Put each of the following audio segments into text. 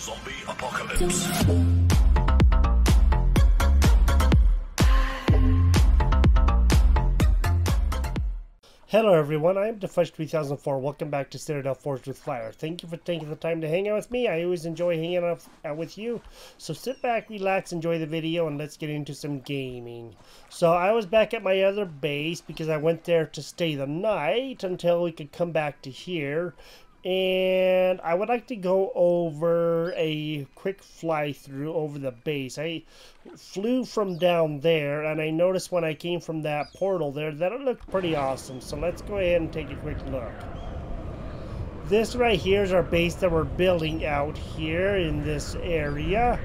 Zombie apocalypse. Hello everyone, I'm DeFuJ 3004. Welcome back to Citadel Forge with Fire. Thank you for taking the time to hang out with me. I always enjoy hanging out with you. So sit back, relax, enjoy the video, and let's get into some gaming. So I was back at my other base because I went there to stay the night until we could come back to here and I would like to go over a quick fly through over the base. I flew from down there and I noticed when I came from that portal there that it looked pretty awesome. So let's go ahead and take a quick look. This right here is our base that we're building out here in this area.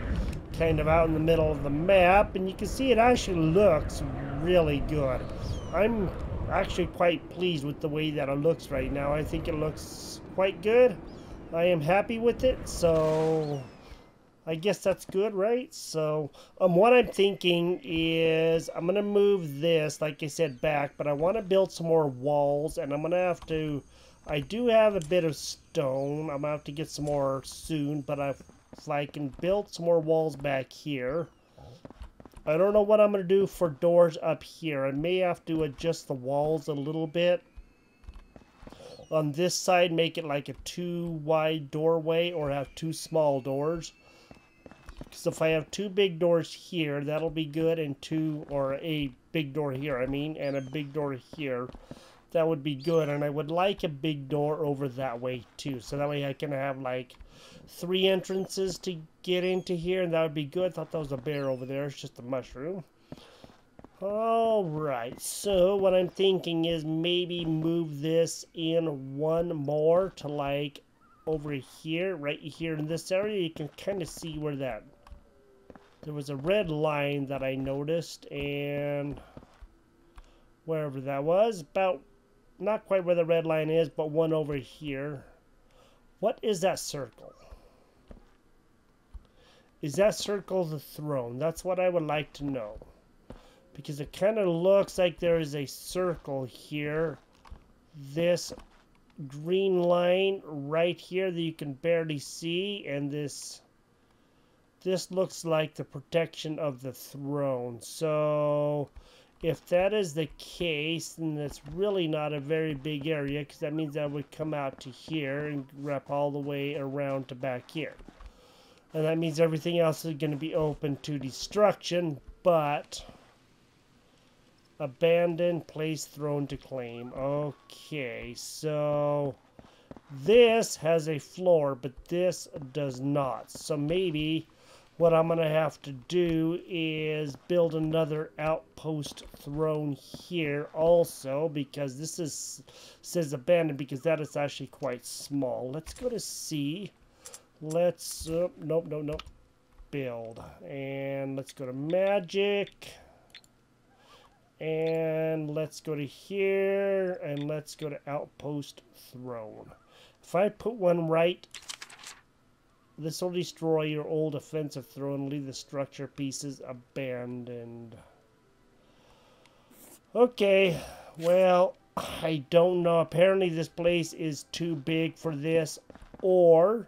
Kind of out in the middle of the map and you can see it actually looks really good. I'm actually quite pleased with the way that it looks right now. I think it looks quite good. I am happy with it, so I guess that's good, right? So um, what I'm thinking is I'm going to move this, like I said, back, but I want to build some more walls, and I'm going to have to, I do have a bit of stone. I'm going to have to get some more soon, but if, if I can build some more walls back here, I don't know what I'm going to do for doors up here. I may have to adjust the walls a little bit. On this side, make it like a two wide doorway or have two small doors. Because if I have two big doors here, that'll be good. And two, or a big door here, I mean, and a big door here. That would be good. And I would like a big door over that way too. So that way I can have like three entrances to get into here, and that would be good. I thought that was a bear over there. It's just a mushroom. Alright, so what I'm thinking is maybe move this in one more to like over here, right here in this area. You can kind of see where that... There was a red line that I noticed, and wherever that was, about not quite where the red line is, but one over here. What is that circle? Is that circle the throne? That's what I would like to know. Because it kind of looks like there is a circle here. This green line right here that you can barely see. And this... This looks like the protection of the throne. So... If that is the case, then that's really not a very big area. Because that means that would come out to here and wrap all the way around to back here. And that means everything else is going to be open to destruction, but abandoned, place thrown to claim. Okay, so this has a floor, but this does not. So maybe what I'm going to have to do is build another outpost throne here also because this is says abandoned because that is actually quite small. Let's go to C. Let's, uh, nope, nope, nope, build. And let's go to magic. And let's go to here. And let's go to outpost throne. If I put one right, this will destroy your old offensive throne leave the structure pieces abandoned. Okay, well, I don't know. Apparently this place is too big for this. Or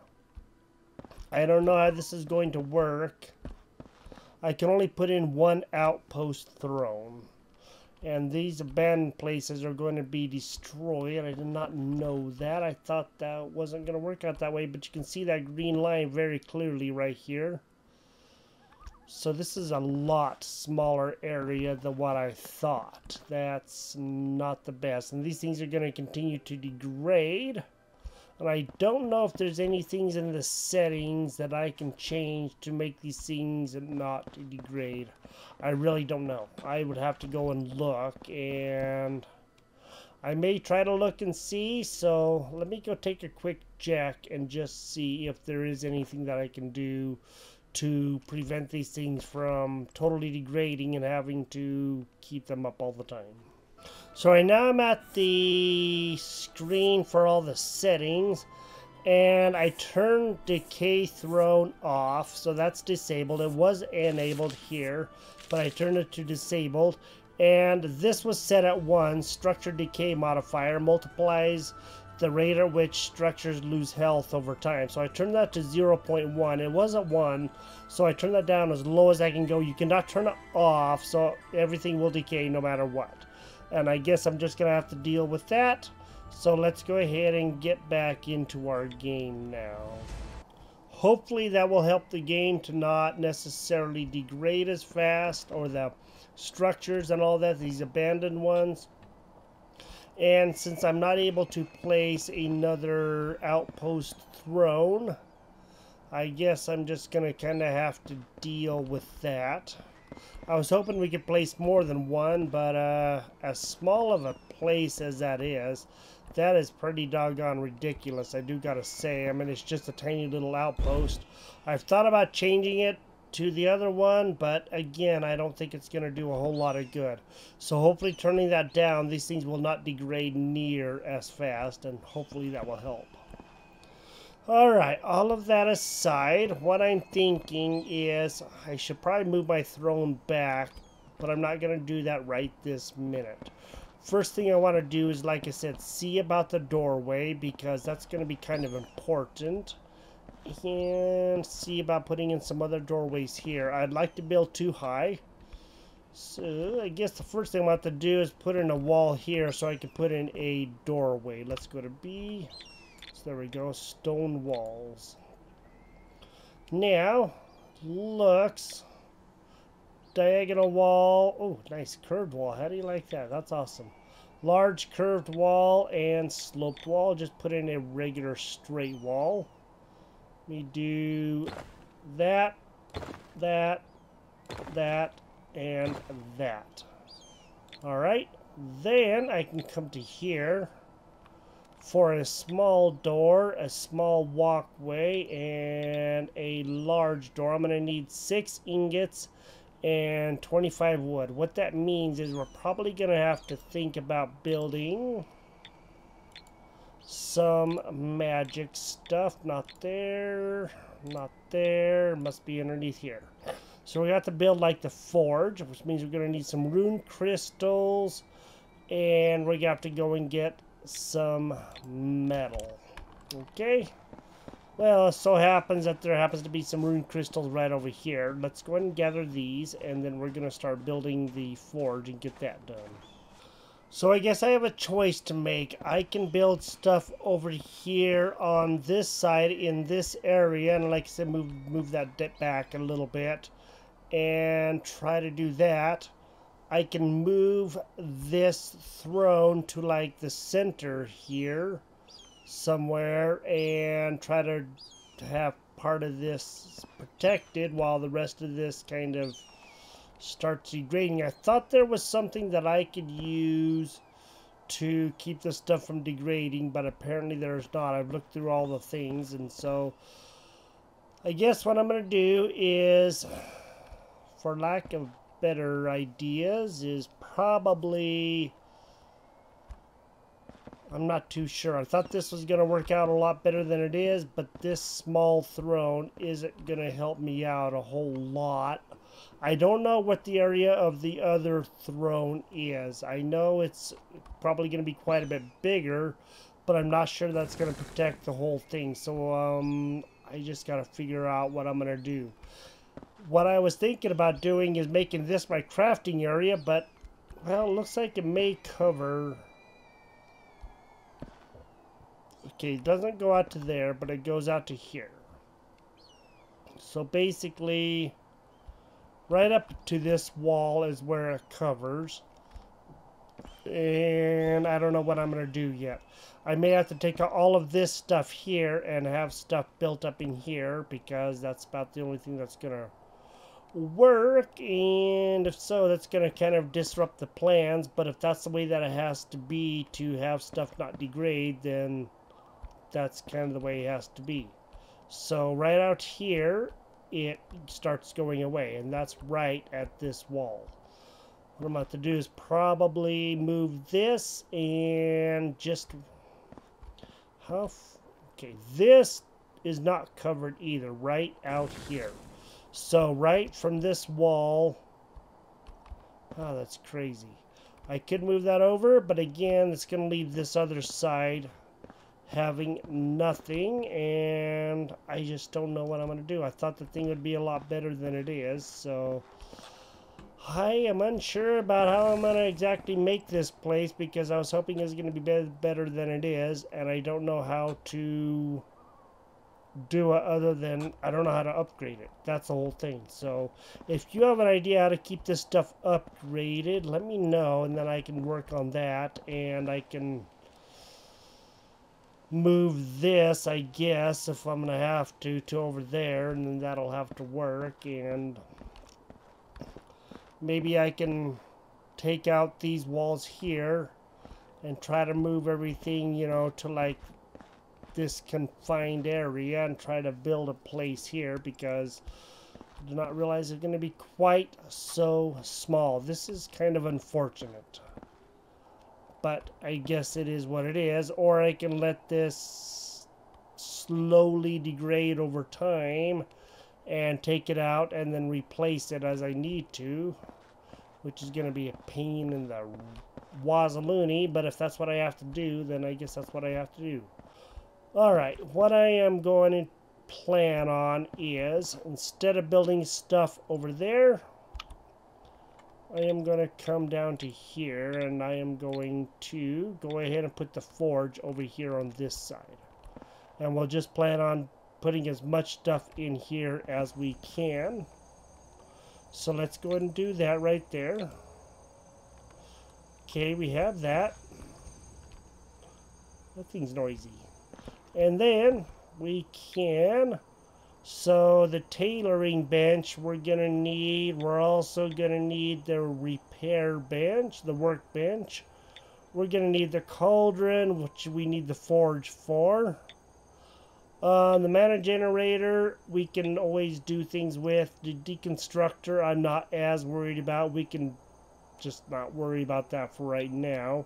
I don't know how this is going to work. I can only put in one outpost throne. And these abandoned places are going to be destroyed. I did not know that. I thought that wasn't going to work out that way. But you can see that green line very clearly right here. So this is a lot smaller area than what I thought. That's not the best. And these things are going to continue to degrade. And I don't know if there's any things in the settings that I can change to make these things not degrade. I really don't know. I would have to go and look and I may try to look and see. So let me go take a quick check and just see if there is anything that I can do to prevent these things from totally degrading and having to keep them up all the time. So right now I'm at the screen for all the settings and I turned decay throne off so that's disabled it was enabled here but I turned it to disabled and this was set at 1 structure decay modifier multiplies the rate at which structures lose health over time. So I turned that to 0.1. It was at 1, so I turned that down as low as I can go. You cannot turn it off, so everything will decay no matter what. And I guess I'm just going to have to deal with that. So let's go ahead and get back into our game now. Hopefully that will help the game to not necessarily degrade as fast or the structures and all that, these abandoned ones. And since I'm not able to place another outpost throne, I guess I'm just going to kind of have to deal with that. I was hoping we could place more than one, but uh, as small of a place as that is, that is pretty doggone ridiculous, I do gotta say. I mean, it's just a tiny little outpost. I've thought about changing it to the other one, but again, I don't think it's to do a whole lot of good. So hopefully turning that down, these things will not degrade near as fast, and hopefully that will help. Alright, all of that aside, what I'm thinking is I should probably move my throne back, but I'm not going to do that right this minute. First thing I want to do is, like I said, see about the doorway because that's going to be kind of important. And see about putting in some other doorways here. I'd like to build too high. So I guess the first thing I want to do is put in a wall here so I can put in a doorway. Let's go to B. There we go, stone walls. Now, looks diagonal wall. Oh, nice curved wall. How do you like that? That's awesome. Large curved wall and sloped wall. Just put in a regular straight wall. We do that, that, that, and that. Alright, then I can come to here for a small door, a small walkway, and a large door. I'm going to need six ingots and 25 wood. What that means is we're probably going to have to think about building some magic stuff. Not there, not there, must be underneath here. So we have to build like the forge, which means we're going to need some rune crystals, and we're going to have to go and get some metal. Okay. Well, it so happens that there happens to be some rune crystals right over here. Let's go ahead and gather these, and then we're going to start building the forge and get that done. So I guess I have a choice to make. I can build stuff over here on this side in this area, and like I said, move, move that back a little bit, and try to do that. I can move this throne to like the center here somewhere and try to have part of this protected while the rest of this kind of starts degrading. I thought there was something that I could use to keep the stuff from degrading, but apparently there's not. I've looked through all the things, and so I guess what I'm going to do is, for lack of better ideas, is probably I'm not too sure. I thought this was going to work out a lot better than it is, but this small throne isn't going to help me out a whole lot. I don't know what the area of the other throne is. I know it's probably going to be quite a bit bigger, but I'm not sure that's going to protect the whole thing. So um, I just got to figure out what I'm going to do. What I was thinking about doing is making this my crafting area, but, well, it looks like it may cover Okay, it doesn't go out to there, but it goes out to here. So basically, right up to this wall is where it covers. And I don't know what I'm going to do yet. I may have to take all of this stuff here and have stuff built up in here because that's about the only thing that's going to work and if so that's going to kind of disrupt the plans but if that's the way that it has to be to have stuff not degrade then that's kind of the way it has to be. So right out here, it starts going away, and that's right at this wall. What I'm about to do is probably move this and just... How... Okay, this is not covered either, right out here. So right from this wall... Oh, that's crazy. I could move that over, but again, it's going to leave this other side having nothing and I just don't know what I'm going to do. I thought the thing would be a lot better than it is, so I am unsure about how I'm going to exactly make this place because I was hoping it was going to be better than it is and I don't know how to do it other than I don't know how to upgrade it. That's the whole thing. So if you have an idea how to keep this stuff upgraded, let me know and then I can work on that and I can move this, I guess, if I'm going to have to, to over there and then that'll have to work and maybe I can take out these walls here and try to move everything, you know, to like this confined area and try to build a place here because I do not realize it's going to be quite so small. This is kind of unfortunate. But I guess it is what it is. Or I can let this slowly degrade over time and take it out and then replace it as I need to. Which is going to be a pain in the wazaloony. But if that's what I have to do, then I guess that's what I have to do. Alright, what I am going to plan on is, instead of building stuff over there, I am going to come down to here, and I am going to go ahead and put the forge over here on this side. And we'll just plan on putting as much stuff in here as we can. So let's go ahead and do that right there. Okay, we have that. That thing's noisy. And then we can, so the tailoring bench we're going to need, we're also going to need the repair bench, the workbench. We're going to need the cauldron, which we need the forge for. Uh, the mana generator, we can always do things with. The deconstructor, I'm not as worried about. We can just not worry about that for right now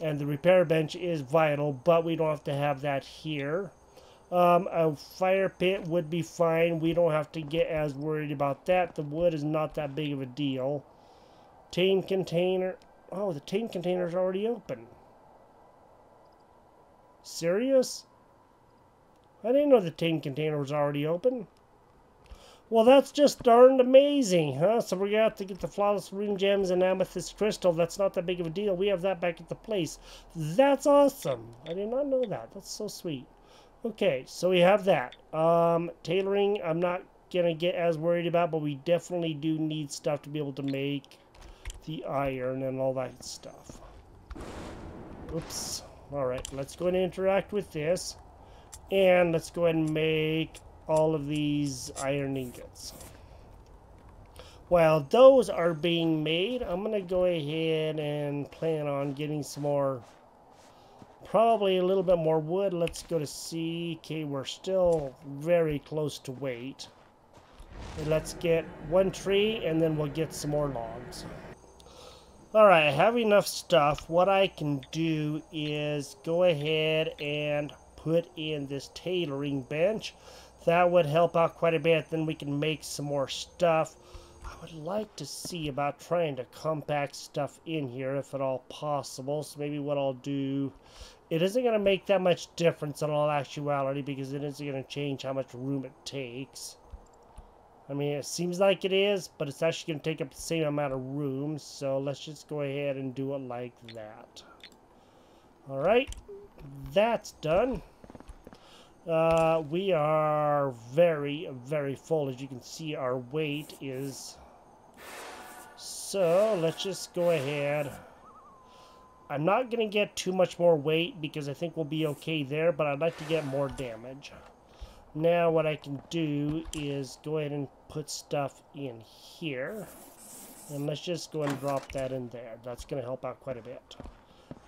and the repair bench is vital, but we don't have to have that here. Um, a fire pit would be fine. We don't have to get as worried about that. The wood is not that big of a deal. Tame container. Oh, the tame container is already open. Serious? I didn't know the tin container was already open. Well, that's just darned amazing, huh? So we're going to have to get the flawless rune gems and amethyst crystal. That's not that big of a deal. We have that back at the place. That's awesome. I did not know that. That's so sweet. Okay, so we have that. Um, tailoring, I'm not going to get as worried about, but we definitely do need stuff to be able to make the iron and all that stuff. Oops. Alright, let's go and interact with this. And let's go ahead and make all of these iron ingots. While those are being made, I'm going to go ahead and plan on getting some more, probably a little bit more wood. Let's go to C. Okay, we're still very close to weight. Let's get one tree and then we'll get some more logs. Alright, I have enough stuff. What I can do is go ahead and put in this tailoring bench. That would help out quite a bit. Then we can make some more stuff. I would like to see about trying to compact stuff in here if at all possible. So maybe what I'll do... It isn't going to make that much difference in all actuality because it isn't going to change how much room it takes. I mean, it seems like it is, but it's actually going to take up the same amount of room. So let's just go ahead and do it like that. Alright, that's done. Uh, we are very, very full. As you can see, our weight is... So, let's just go ahead. I'm not going to get too much more weight because I think we'll be okay there, but I'd like to get more damage. Now, what I can do is go ahead and put stuff in here. And let's just go and drop that in there. That's going to help out quite a bit.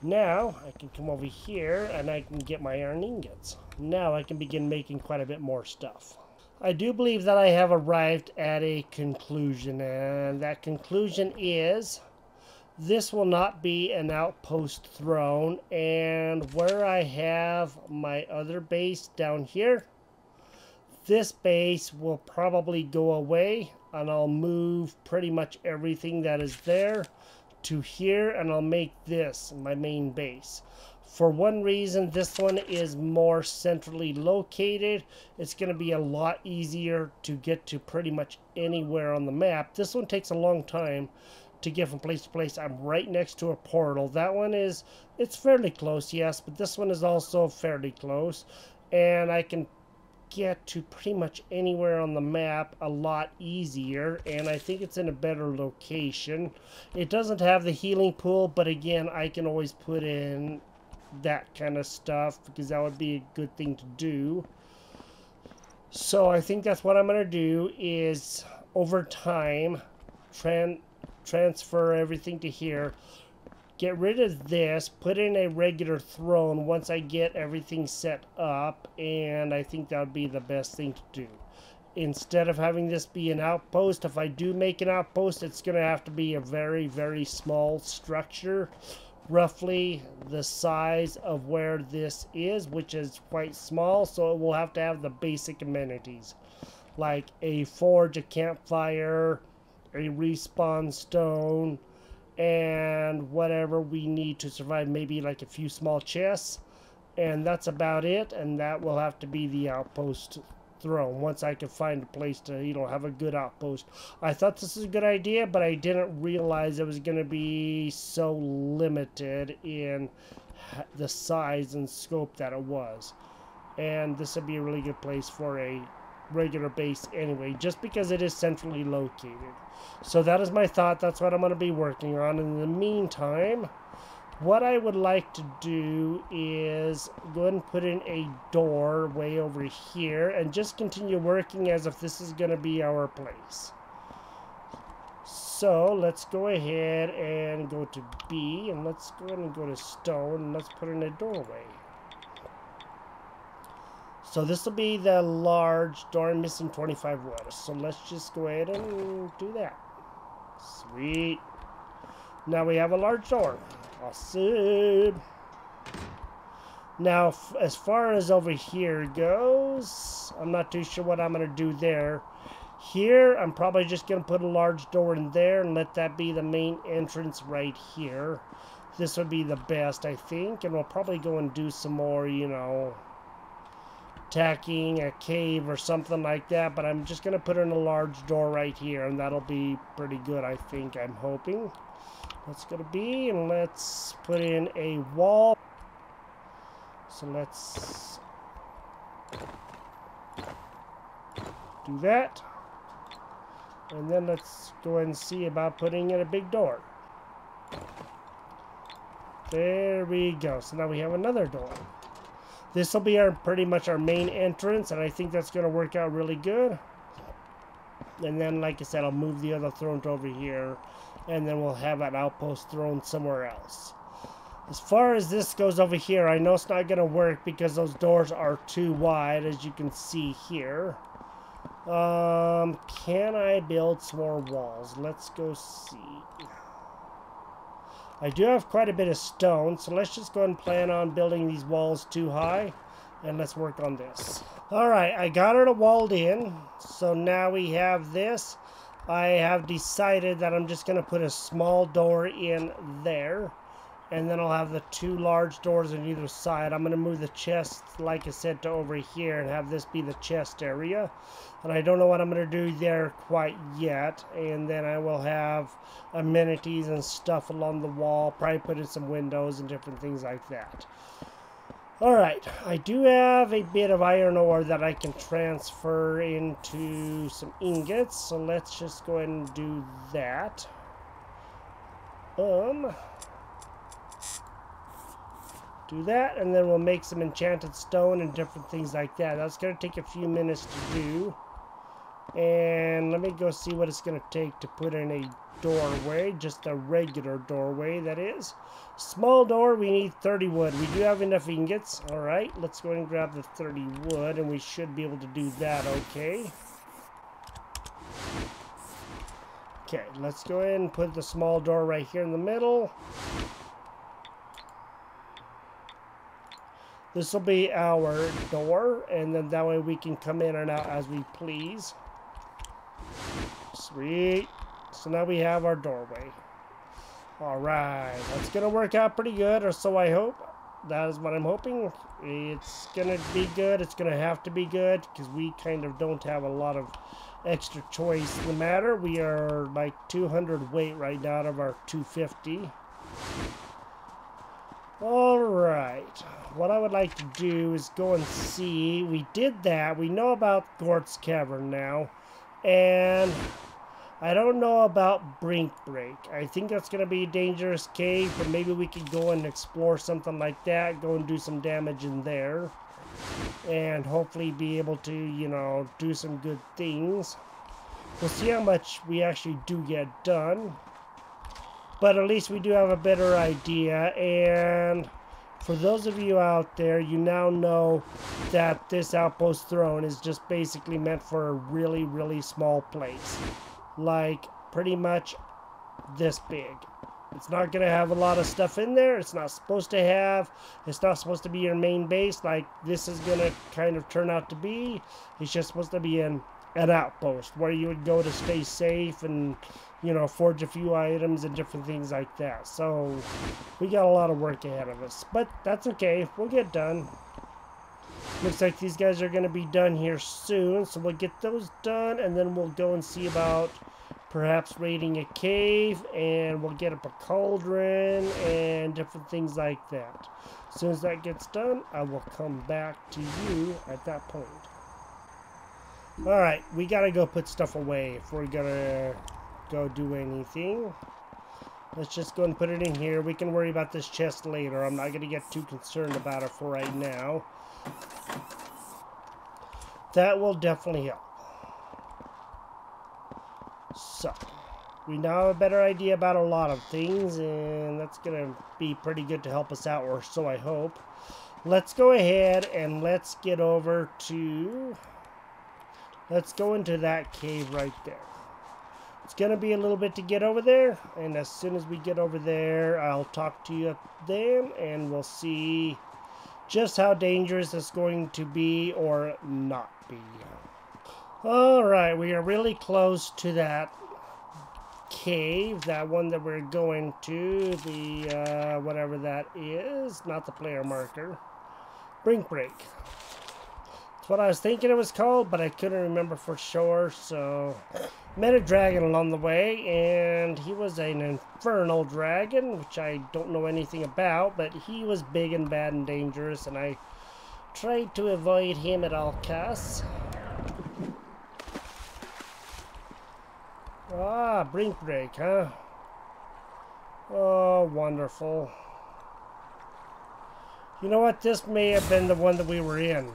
Now, I can come over here and I can get my iron ingots. Now I can begin making quite a bit more stuff. I do believe that I have arrived at a conclusion, and that conclusion is this will not be an outpost throne, and where I have my other base down here, this base will probably go away, and I'll move pretty much everything that is there to here and I'll make this my main base. For one reason, this one is more centrally located. It's going to be a lot easier to get to pretty much anywhere on the map. This one takes a long time to get from place to place. I'm right next to a portal. That one is, it's fairly close, yes, but this one is also fairly close. And I can get to pretty much anywhere on the map a lot easier and I think it's in a better location. It doesn't have the healing pool but again I can always put in that kind of stuff because that would be a good thing to do. So I think that's what I'm going to do is over time tran transfer everything to here get rid of this, put in a regular throne once I get everything set up, and I think that would be the best thing to do. Instead of having this be an outpost, if I do make an outpost, it's going to have to be a very, very small structure, roughly the size of where this is, which is quite small, so it will have to have the basic amenities, like a forge, a campfire, a respawn stone, and whatever we need to survive, maybe like a few small chests. And that's about it, and that will have to be the outpost throne once I can find a place to, you know, have a good outpost. I thought this was a good idea, but I didn't realize it was going to be so limited in the size and scope that it was. And this would be a really good place for a regular base anyway, just because it is centrally located. So that is my thought. That's what I'm going to be working on. In the meantime, what I would like to do is go ahead and put in a door way over here and just continue working as if this is going to be our place. So let's go ahead and go to B and let's go ahead and go to stone and let's put in a doorway. So this will be the large door missing 25 wood. So let's just go ahead and do that. Sweet. Now we have a large door. Awesome. Now, as far as over here goes, I'm not too sure what I'm going to do there. Here, I'm probably just going to put a large door in there and let that be the main entrance right here. This would be the best, I think. And we'll probably go and do some more, you know, attacking a cave or something like that, but I'm just going to put in a large door right here, and that'll be pretty good, I think, I'm hoping. That's going to be, and let's put in a wall. So let's do that. And then let's go and see about putting in a big door. There we go. So now we have another door. This will be our pretty much our main entrance, and I think that's going to work out really good. And then, like I said, I'll move the other throne to over here, and then we'll have an outpost throne somewhere else. As far as this goes over here, I know it's not going to work because those doors are too wide, as you can see here. Um, can I build some more walls? Let's go see. I do have quite a bit of stone, so let's just go and plan on building these walls too high. And let's work on this. Alright, I got it walled in. So now we have this. I have decided that I'm just going to put a small door in there. And then I'll have the two large doors on either side. I'm going to move the chest, like I said, to over here and have this be the chest area. And I don't know what I'm going to do there quite yet. And then I will have amenities and stuff along the wall. Probably put in some windows and different things like that. Alright, I do have a bit of iron ore that I can transfer into some ingots. So let's just go ahead and do that. Um do that and then we'll make some enchanted stone and different things like that. That's going to take a few minutes to do. And let me go see what it's going to take to put in a doorway just a regular doorway that is. Small door we need 30 wood. We do have enough ingots. All right let's go and grab the 30 wood and we should be able to do that okay. Okay let's go ahead and put the small door right here in the middle This will be our door, and then that way we can come in and out as we please. Sweet. So now we have our doorway. Alright, that's going to work out pretty good, or so I hope. That is what I'm hoping. It's gonna be good. It's gonna have to be good because we kind of don't have a lot of extra choice in the matter. We are like 200 weight right now out of our 250. Alright, what I would like to do is go and see. We did that. We know about Gort's Cavern now. And I don't know about Brink Break. I think that's going to be a dangerous cave, but maybe we could go and explore something like that. Go and do some damage in there. And hopefully be able to, you know, do some good things. We'll see how much we actually do get done. But at least we do have a better idea. And for those of you out there, you now know that this outpost throne is just basically meant for a really, really small place. Like, pretty much this big. It's not going to have a lot of stuff in there. It's not supposed to have. It's not supposed to be your main base like this is going to kind of turn out to be. It's just supposed to be an, an outpost where you would go to stay safe and you know, forge a few items and different things like that. So we got a lot of work ahead of us, but that's okay. We'll get done. Looks like these guys are going to be done here soon, so we'll get those done, and then we'll go and see about perhaps raiding a cave, and we'll get up a cauldron, and different things like that. As soon as that gets done, I will come back to you at that point. Alright, we gotta go put stuff away if we're gonna go do anything. Let's just go and put it in here. We can worry about this chest later. I'm not to get too concerned about it for right now. That will definitely help. So, we now have a better idea about a lot of things, and that's to be pretty good to help us out, or so I hope. Let's go ahead and let's get over to... Let's go into that cave right there. It's going to be a little bit to get over there, and as soon as we get over there, I'll talk to you then, and we'll see just how dangerous it's going to be or not be. Alright, we are really close to that cave, that one that we're going to, the, uh, whatever that is, not the player marker. Brink Break what I was thinking it was called, but I couldn't remember for sure, so... Met a dragon along the way, and he was an infernal dragon, which I don't know anything about, but he was big and bad and dangerous, and I tried to avoid him at all costs. Ah, brink break, huh? Oh, wonderful. You know what? This may have been the one that we were in.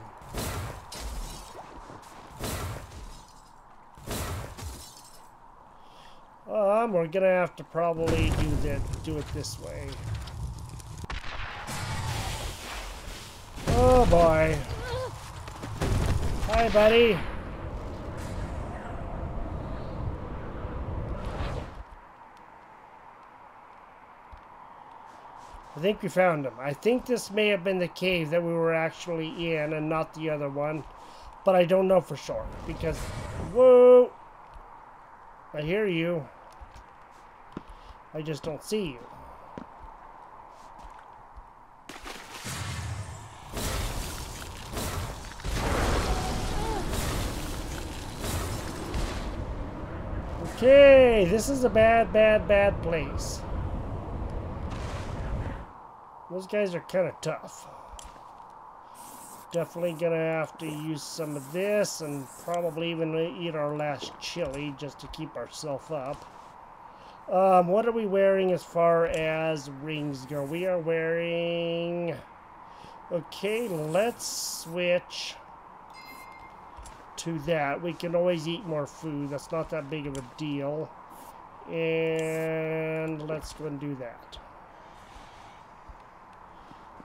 Um, we're gonna have to probably do that, do it this way. Oh boy. Hi, buddy. I think we found him. I think this may have been the cave that we were actually in and not the other one. But I don't know for sure because... Whoa! I hear you. I just don't see you. Okay, this is a bad, bad, bad place. Those guys are kind of tough. Definitely gonna have to use some of this and probably even eat our last chili just to keep ourselves up. Um, what are we wearing as far as rings go? We are wearing... Okay, let's switch to that. We can always eat more food. That's not that big of a deal. And let's go and do that.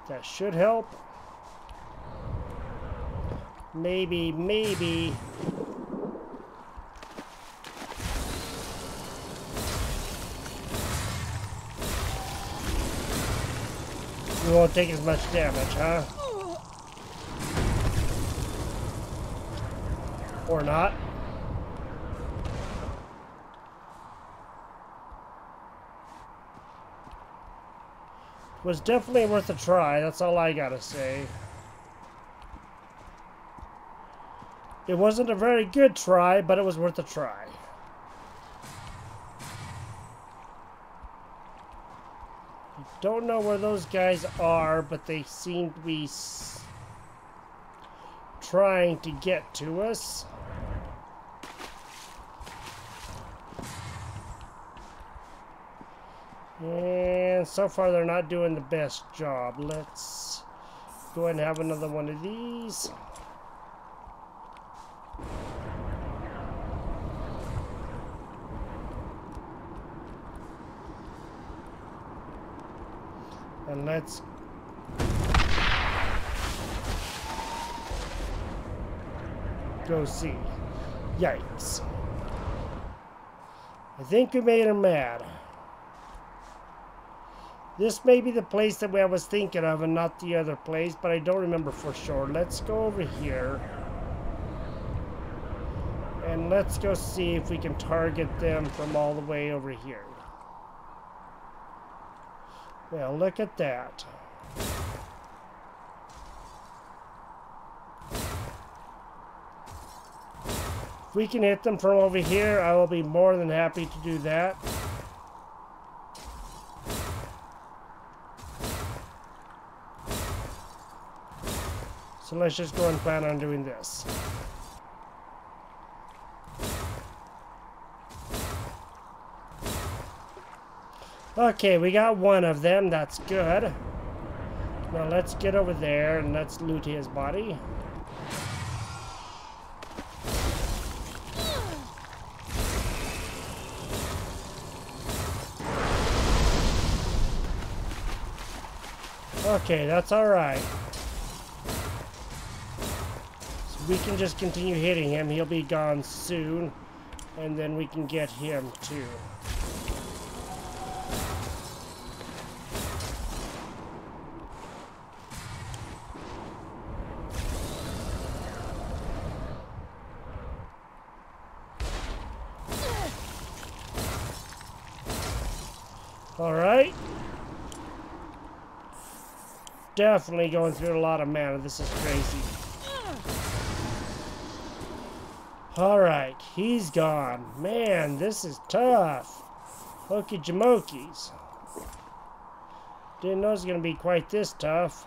That should help. Maybe, maybe You won't take as much damage, huh? Or not. Was definitely worth a try, that's all I gotta say. It wasn't a very good try, but it was worth a try. Don't know where those guys are, but they seem to be trying to get to us. And so far they're not doing the best job. Let's go ahead and have another one of these. And let's go see. Yikes. I think we made him mad. This may be the place that I was thinking of and not the other place, but I don't remember for sure. Let's go over here. And let's go see if we can target them from all the way over here. Well, look at that. If we can hit them from over here, I will be more than happy to do that. So let's just go and plan on doing this. Okay, we got one of them. That's good. Now let's get over there and let's loot his body. Okay, that's alright. So we can just continue hitting him. He'll be gone soon. And then we can get him too. Definitely going through a lot of mana. This is crazy. Alright, he's gone. Man, this is tough. Hokey jamokey's. Didn't know it was going to be quite this tough.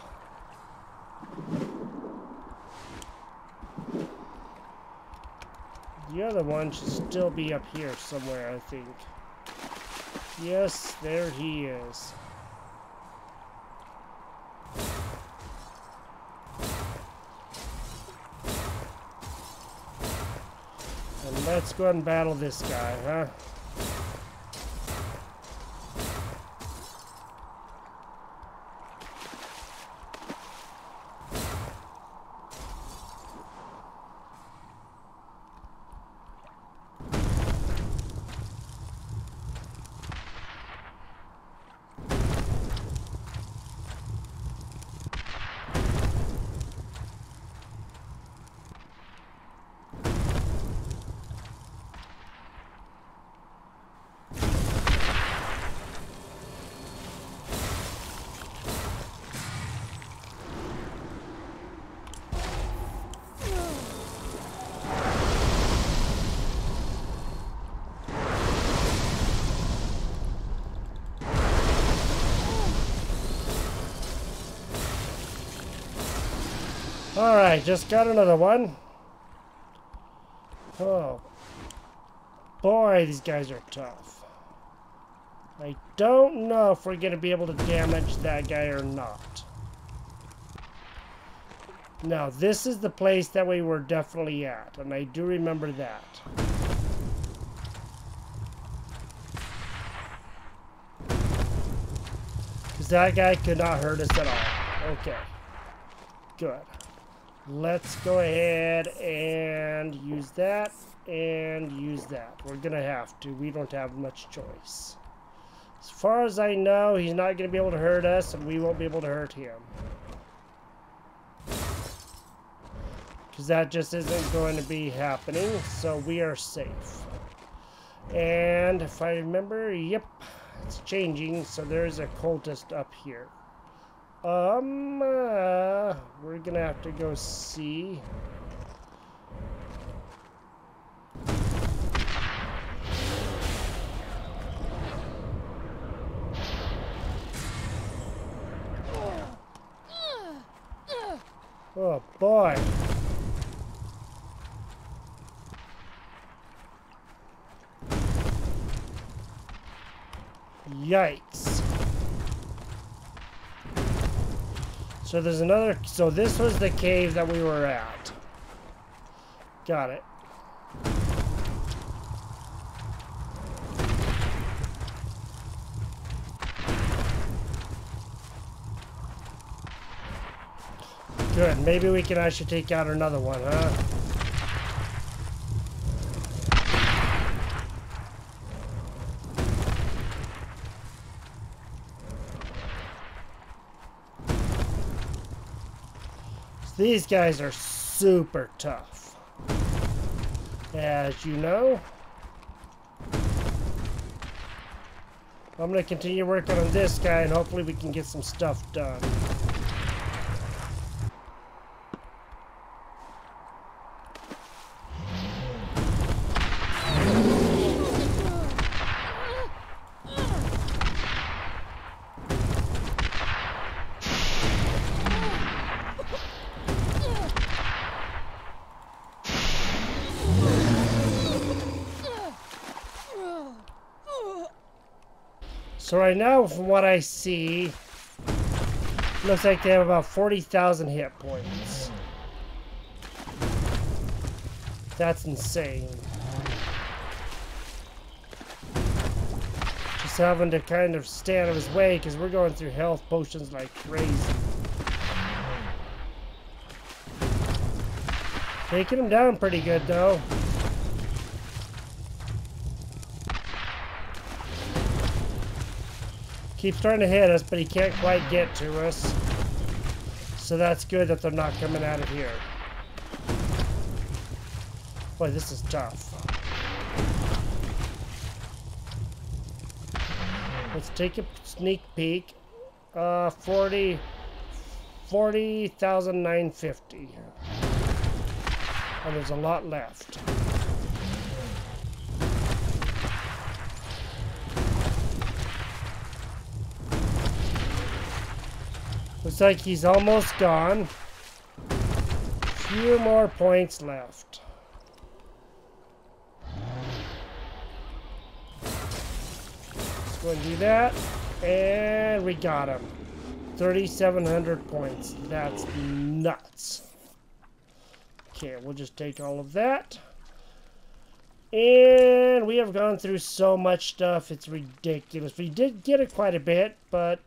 The other one should still be up here somewhere, I think. Yes, there he is. Let's go ahead and battle this guy, huh? Alright, just got another one. Oh. Boy, these guys are tough. I don't know if we're going to be able to damage that guy or not. Now, this is the place that we were definitely at, and I do remember that. Because that guy could not hurt us at all. Okay. Good. Let's go ahead and use that and use that. We're going to have to. We don't have much choice. As far as I know, he's not going to be able to hurt us, and we won't be able to hurt him. Because that just isn't going to be happening, so we are safe. And if I remember, yep, it's changing, so there's a cultist up here. Um, uh, we're gonna have to go see. Oh boy. Yikes. So there's another, so this was the cave that we were at. Got it. Good, maybe we can actually take out another one, huh? These guys are super tough. As you know. I'm going to continue working on this guy and hopefully we can get some stuff done. So right now, from what I see, looks like they have about 40,000 hit points. That's insane. Just having to kind of stay out of his way because we're going through health potions like crazy. Taking him down pretty good though. Keeps trying to hit us, but he can't quite get to us. So that's good that they're not coming out of here. Boy, this is tough. Let's take a sneak peek. Uh, 40... 40,950. And there's a lot left. Looks like he's almost gone. Few more points left. Let's go and do that. And we got him. 3,700 points. That's nuts. Okay, we'll just take all of that. And we have gone through so much stuff, it's ridiculous. We did get it quite a bit, but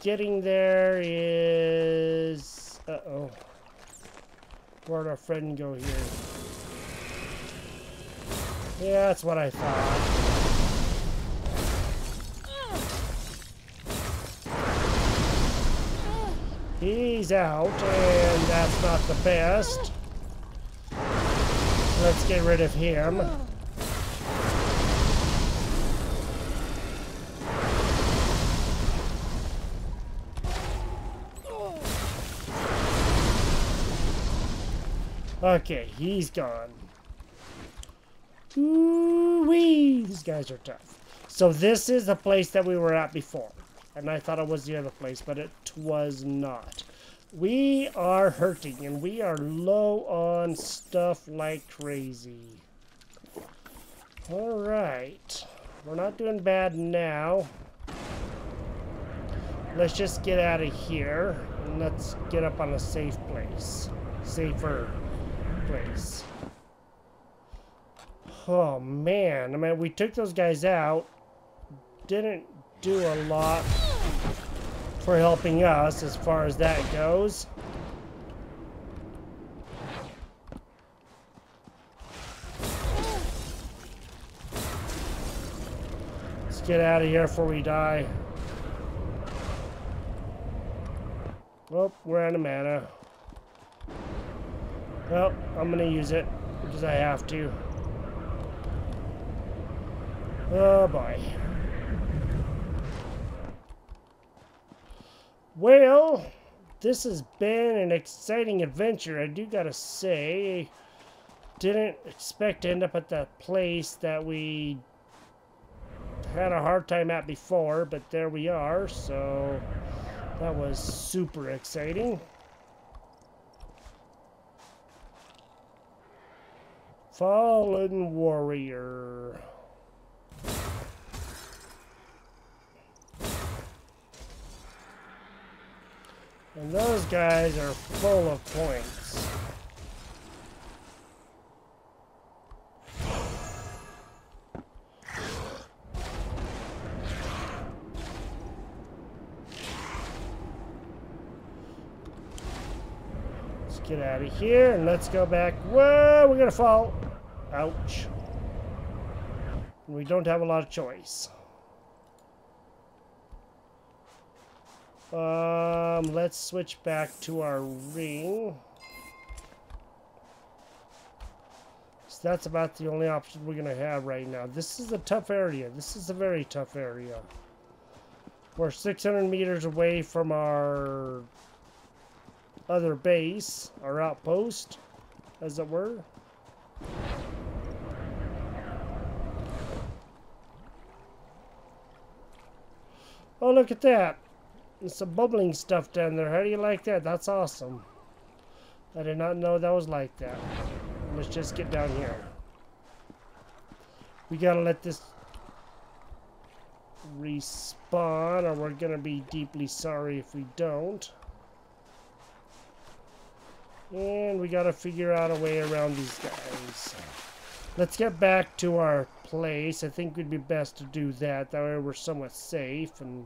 getting there is... Uh-oh. Where'd our friend go here? Yeah, that's what I thought. He's out, and that's not the best. Let's get rid of him. Okay, he's gone. Ooh-wee! These guys are tough. So this is the place that we were at before. And I thought it was the other place, but it was not. We are hurting, and we are low on stuff like crazy. Alright. We're not doing bad now. Let's just get out of here, and let's get up on a safe place. Safer place. Oh man, I mean, we took those guys out. Didn't do a lot for helping us as far as that goes. Let's get out of here before we die. Oh, we're out of mana. Well, I'm gonna use it because I have to. Oh boy. Well, this has been an exciting adventure, I do gotta say. Didn't expect to end up at that place that we had a hard time at before, but there we are, so that was super exciting. Fallen Warrior. And those guys are full of points. Let's get out of here and let's go back. Whoa, we're gonna fall. Ouch. We don't have a lot of choice. Um, let's switch back to our ring. So that's about the only option we're going to have right now. This is a tough area. This is a very tough area. We're 600 meters away from our other base, our outpost, as it were. Oh, look at that. There's some bubbling stuff down there. How do you like that? That's awesome. I did not know that was like that. Let's just get down here. We gotta let this respawn or we're gonna be deeply sorry if we don't. And we gotta figure out a way around these guys. Let's get back to our place. I think it'd be best to do that. That way we're somewhat safe and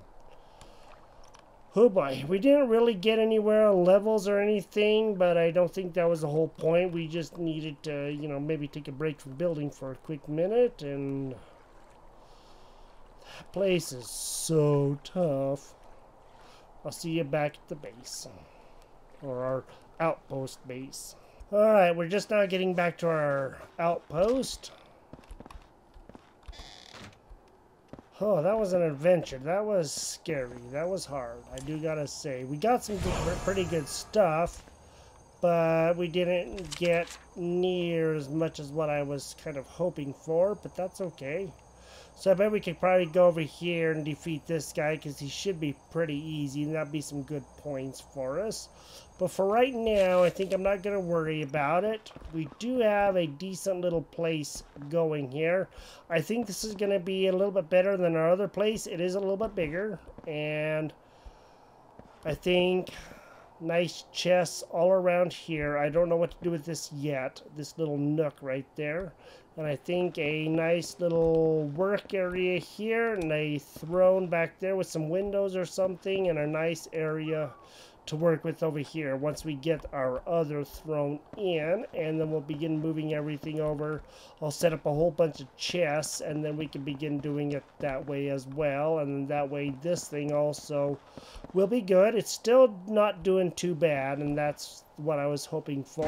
Oh boy, we didn't really get anywhere on levels or anything, but I don't think that was the whole point. We just needed to, you know, maybe take a break from building for a quick minute, and... That place is so tough. I'll see you back at the base. Or our outpost base. Alright, we're just now getting back to our outpost. Oh, that was an adventure. That was scary. That was hard. I do gotta say. We got some good, pretty good stuff, but we didn't get near as much as what I was kind of hoping for, but that's okay. So I bet we could probably go over here and defeat this guy because he should be pretty easy and that'd be some good points for us. But for right now, I think I'm not going to worry about it. We do have a decent little place going here. I think this is going to be a little bit better than our other place. It is a little bit bigger. And I think nice chests all around here. I don't know what to do with this yet. This little nook right there. And I think a nice little work area here and a throne back there with some windows or something and a nice area to work with over here once we get our other throne in. And then we'll begin moving everything over. I'll set up a whole bunch of chests and then we can begin doing it that way as well. And that way this thing also will be good. It's still not doing too bad and that's what I was hoping for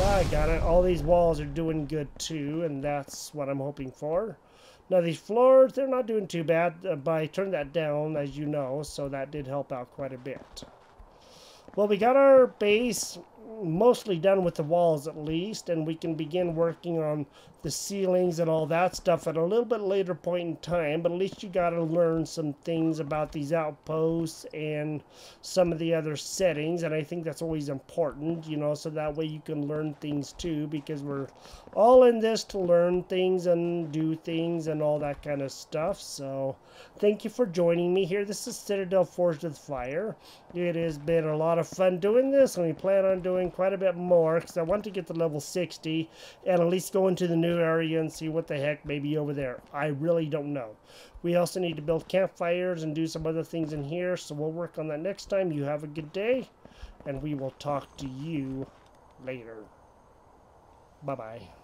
I got it all these walls are doing good too and that's what I'm hoping for now these floors, they're not doing too bad, uh, but I turned that down, as you know, so that did help out quite a bit. Well, we got our base mostly done with the walls at least, and we can begin working on the ceilings and all that stuff at a little bit later point in time, but at least you got to learn some things about these outposts and some of the other settings, and I think that's always important, you know, so that way you can learn things too, because we're all in this to learn things and do things and all that kind of stuff, so thank you for joining me here. This is Citadel Forged with Fire. It has been a lot of fun doing this, and we plan on doing quite a bit more, because I want to get to level 60, and at least go into the new new area and see what the heck may be over there. I really don't know. We also need to build campfires and do some other things in here, so we'll work on that next time. You have a good day, and we will talk to you later. Bye-bye.